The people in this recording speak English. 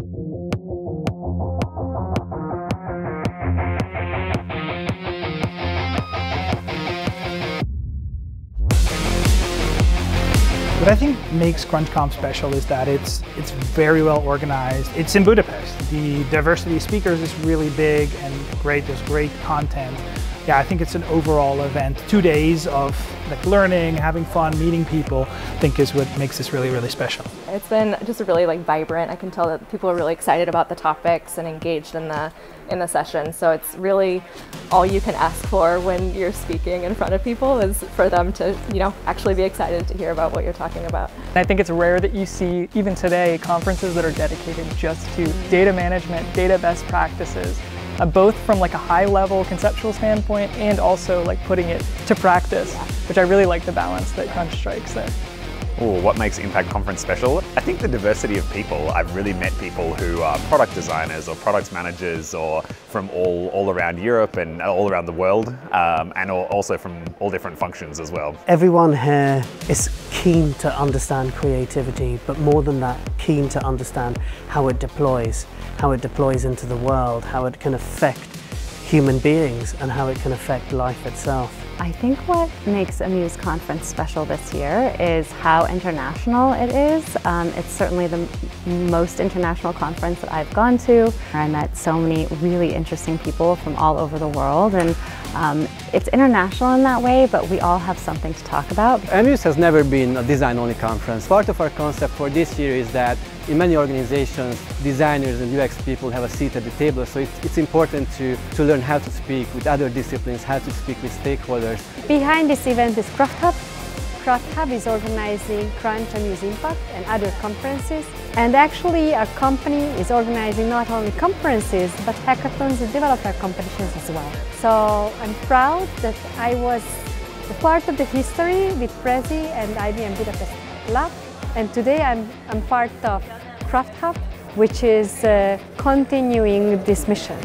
What I think makes CrunchConf special is that it's it's very well organized. It's in Budapest. The diversity of speakers is really big and great. There's great content. Yeah, I think it's an overall event. Two days of like learning, having fun, meeting people, I think is what makes this really, really special. It's been just really like vibrant. I can tell that people are really excited about the topics and engaged in the in the session. So it's really all you can ask for when you're speaking in front of people is for them to, you know, actually be excited to hear about what you're talking about. I think it's rare that you see, even today, conferences that are dedicated just to data management, data best practices, uh, both from like a high level conceptual standpoint and also like putting it to practice, which I really like the balance that Crunch strikes there. Ooh, what makes Impact Conference special? I think the diversity of people. I've really met people who are product designers or product managers or from all, all around Europe and all around the world um, and also from all different functions as well. Everyone here is keen to understand creativity, but more than that, keen to understand how it deploys, how it deploys into the world, how it can affect human beings and how it can affect life itself. I think what makes Amuse Conference special this year is how international it is. Um, it's certainly the most international conference that I've gone to. I met so many really interesting people from all over the world and um, it's international in that way, but we all have something to talk about. Amuse has never been a design-only conference. Part of our concept for this year is that in many organizations, designers and UX people have a seat at the table, so it's, it's important to, to learn how to speak with other disciplines, how to speak with stakeholders. Behind this event is Craft Hub. Craft Hub is organizing Crunch Amuse Impact and other conferences. And actually our company is organizing not only conferences, but hackathons and developer competitions as well. So I'm proud that I was a part of the history with Prezi and IBM Budapest Lab. And today I'm, I'm part of Craft Hub, which is uh, continuing this mission.